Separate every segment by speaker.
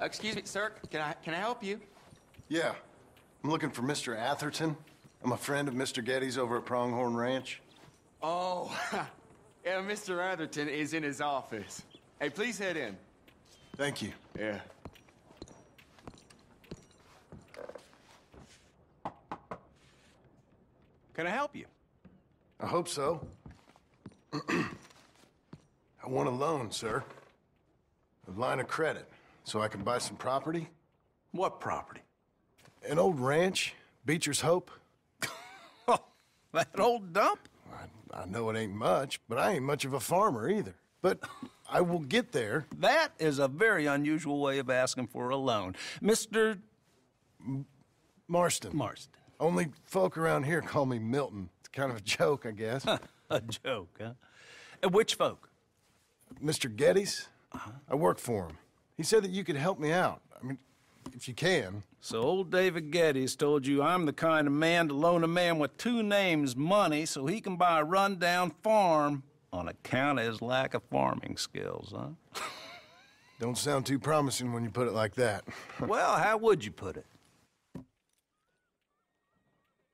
Speaker 1: Uh, excuse me, sir. Can I can I help you?
Speaker 2: Yeah. I'm looking for Mr. Atherton. I'm a friend of Mr. Geddes over at Pronghorn Ranch.
Speaker 1: Oh, yeah. Mr. Atherton is in his office. Hey, please head in.
Speaker 2: Thank you.
Speaker 1: Yeah.
Speaker 3: Can I help you?
Speaker 2: I hope so. I want a loan, sir. A line of credit, so I can buy some property.
Speaker 3: What property?
Speaker 2: An old ranch, Beecher's Hope.
Speaker 3: Oh, that old dump?
Speaker 2: I, I know it ain't much, but I ain't much of a farmer either. But I will get there.
Speaker 3: That is a very unusual way of asking for a loan. Mr.
Speaker 2: Marston.
Speaker 3: Marston.
Speaker 2: Only folk around here call me Milton. It's kind of a joke, I guess.
Speaker 3: a joke, huh? And which folk?
Speaker 2: Mr. Geddes? Uh-huh. I work for him. He said that you could help me out. I mean, if you can.
Speaker 3: So old David Geddes told you I'm the kind of man to loan a man with two names money so he can buy a rundown farm on account of his lack of farming skills, huh?
Speaker 2: Don't sound too promising when you put it like that.
Speaker 3: well, how would you put it?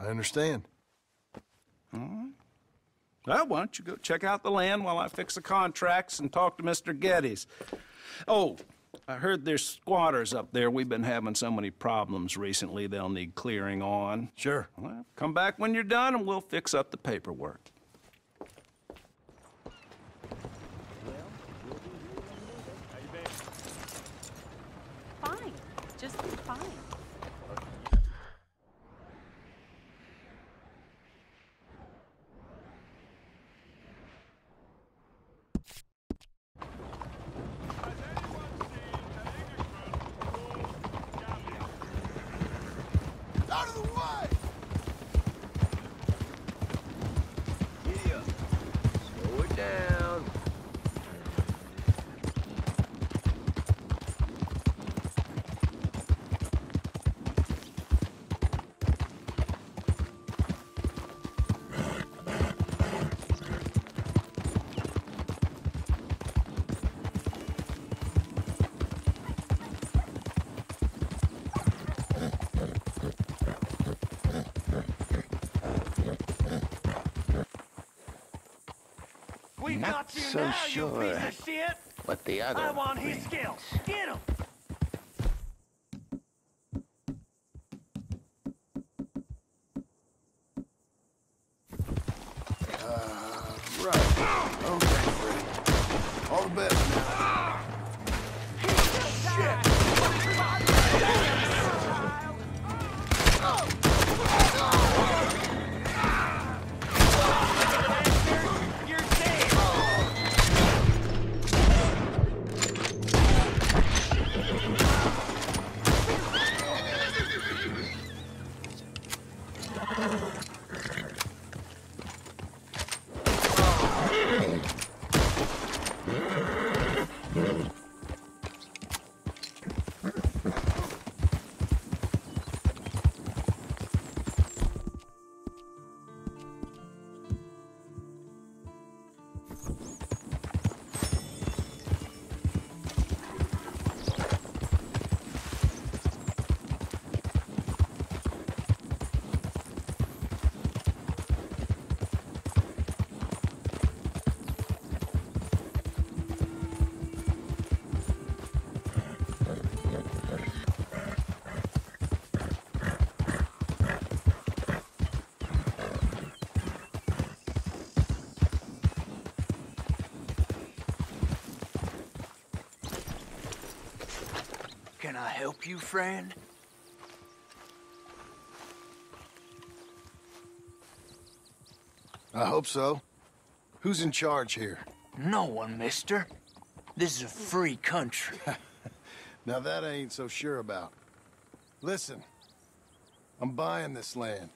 Speaker 2: I understand.
Speaker 3: All right. Well, why don't you go check out the land while I fix the contracts and talk to Mr. Geddes? Oh, I heard there's squatters up there. We've been having so many problems recently, they'll need clearing on.
Speaker 2: Sure.
Speaker 3: Well, come back when you're done and we'll fix up the paperwork.
Speaker 4: We
Speaker 5: Not
Speaker 4: you
Speaker 5: so
Speaker 4: now,
Speaker 5: sure.
Speaker 4: you piece of shit!
Speaker 5: What the other?
Speaker 4: I want his skills. Get him!
Speaker 2: Uh, right. Okay, All the best
Speaker 4: you, friend?
Speaker 2: I hope so. Who's in charge here?
Speaker 4: No one, mister. This is a free country.
Speaker 2: Now that I ain't so sure about. Listen, I'm buying this land.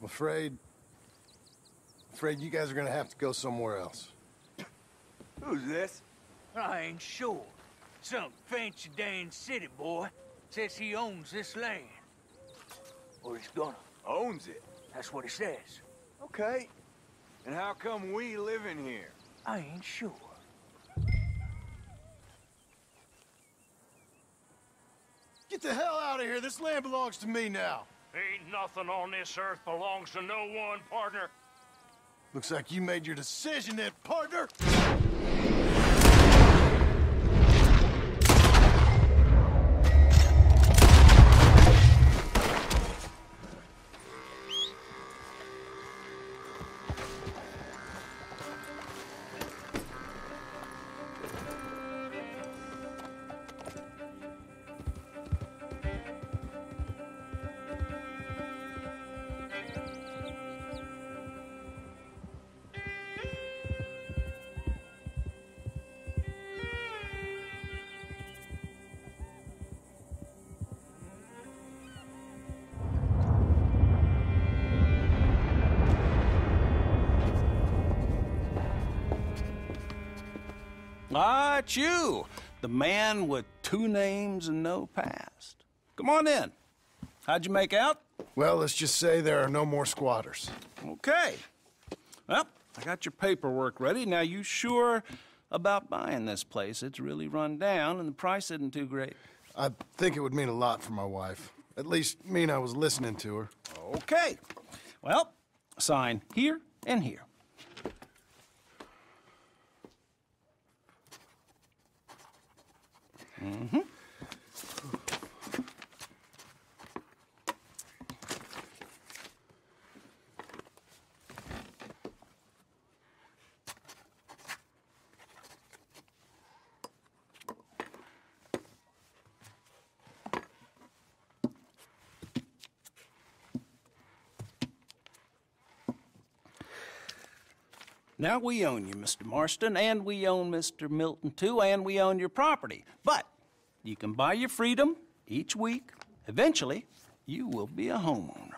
Speaker 2: I'm afraid... afraid you guys are gonna have to go somewhere else.
Speaker 1: Who's this?
Speaker 4: I ain't sure. Some fancy Dan city boy says he owns this land. Or he's gonna.
Speaker 1: Owns it.
Speaker 4: That's what he says.
Speaker 1: Okay. And how come we live in here?
Speaker 4: I ain't sure.
Speaker 2: Get the hell out of here! This land belongs to me now!
Speaker 6: Ain't nothing on this earth belongs to no one, partner.
Speaker 2: Looks like you made your decision then, partner!
Speaker 3: It's you, the man with two names and no past. Come on in. How'd you make out?
Speaker 2: Well, let's just say there are no more squatters.
Speaker 3: Okay. Well, I got your paperwork ready. Now, you sure about buying this place? It's really run down, and the price isn't too great.
Speaker 2: I think it would mean a lot for my wife. At least mean I was listening to her.
Speaker 3: Okay. Well, sign here and here. Mm-hmm. Now we own you, Mr. Marston, and we own Mr. Milton too, and we own your property. But you can buy your freedom each week. Eventually, you will be a homeowner.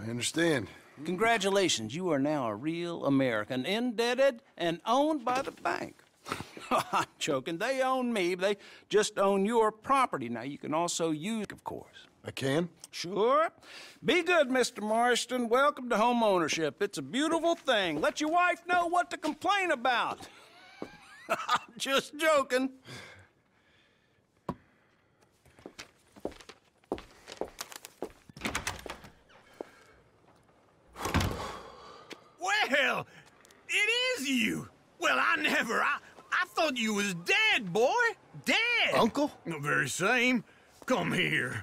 Speaker 2: I understand.
Speaker 3: Congratulations, you are now a real American, indebted and owned by the bank. I'm joking. They own me, they just own your property. Now, you can also use, of course.
Speaker 2: I can?
Speaker 3: Sure. Be good, Mr. Marston. Welcome to home ownership. It's a beautiful thing. Let your wife know what to complain about. I'm just joking.
Speaker 7: Well, it is you. Well, I never. I, I thought you was dead, boy. Dead.
Speaker 2: Uncle?
Speaker 7: The very same. Come here.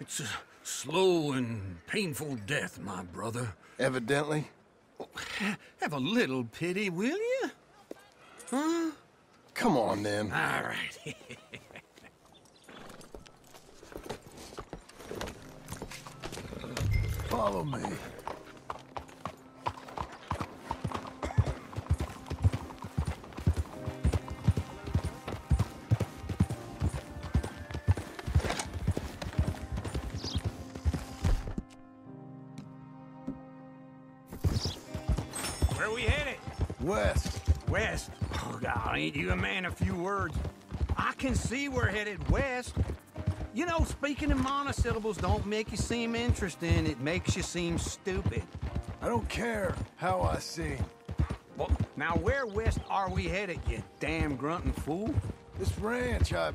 Speaker 7: It's a slow and painful death, my brother.
Speaker 2: Evidently.
Speaker 7: Have a little pity, will you? Huh?
Speaker 2: Come on, then.
Speaker 7: All right.
Speaker 2: Follow me.
Speaker 7: Ain't you a man of few words? I can see we're headed west. You know, speaking in monosyllables don't make you seem interesting. It makes you seem stupid.
Speaker 2: I don't care how I sing.
Speaker 7: Well, now where west are we headed, you damn grunting fool?
Speaker 2: This ranch I...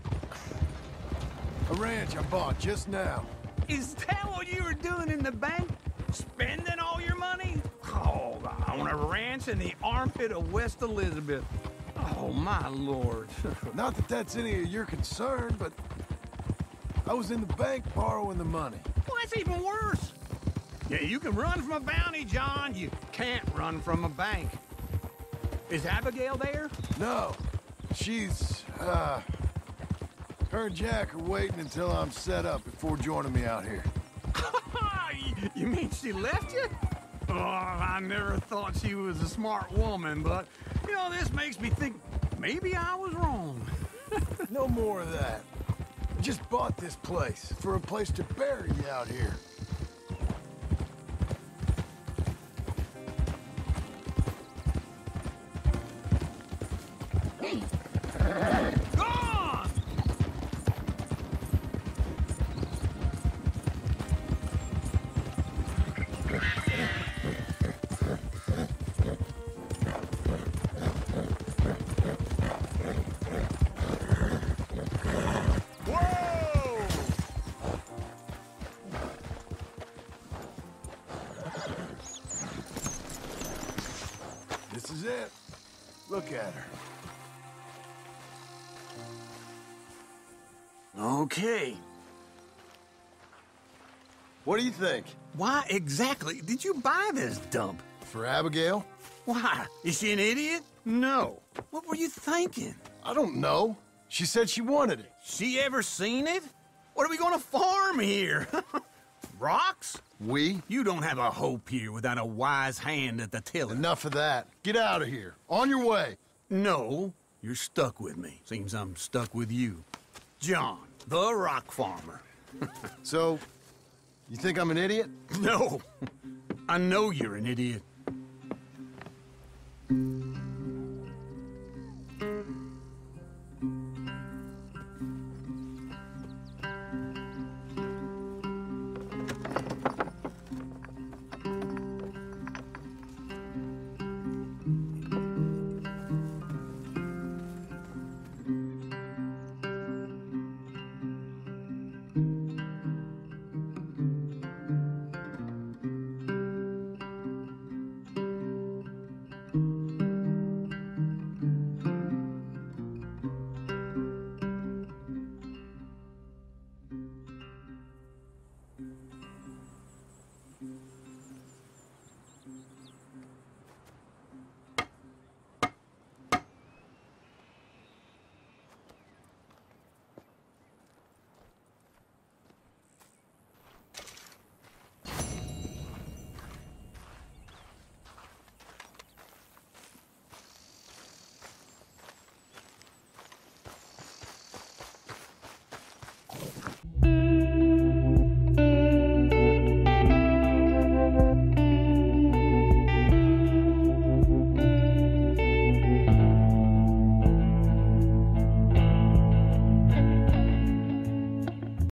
Speaker 2: A ranch I bought just now.
Speaker 7: Is that what you were doing in the bank? Spending all your money? Oh, on a ranch in the armpit of West Elizabeth. Oh, my lord.
Speaker 2: Not that that's any of your concern, but I was in the bank borrowing the money.
Speaker 7: well, that's even worse. Yeah, you can run from a bounty, John. You can't run from a bank. Is Abigail there?
Speaker 2: No, she's, uh, her and Jack are waiting until I'm set up before joining me out here.
Speaker 7: you mean she left you? Oh, I never thought she was a smart woman, but, you know, this makes me think maybe I was wrong.
Speaker 2: No more of that. I just bought this place for a place to bury you out here. Look at her.
Speaker 7: Okay.
Speaker 2: What do you think?
Speaker 7: Why exactly did you buy this dump?
Speaker 2: For Abigail?
Speaker 7: Why? Is she an idiot? No. What were you thinking?
Speaker 2: I don't know. She said she wanted it.
Speaker 7: She ever seen it? What are we gonna farm here? Rocks?
Speaker 2: We?
Speaker 7: You don't have a hope here without a wise hand at the tiller.
Speaker 2: Enough of that. Get out of here. On your way.
Speaker 7: No, you're stuck with me. Seems I'm stuck with you. John, the rock farmer.
Speaker 2: So, you think I'm an idiot?
Speaker 7: No, I know you're an idiot.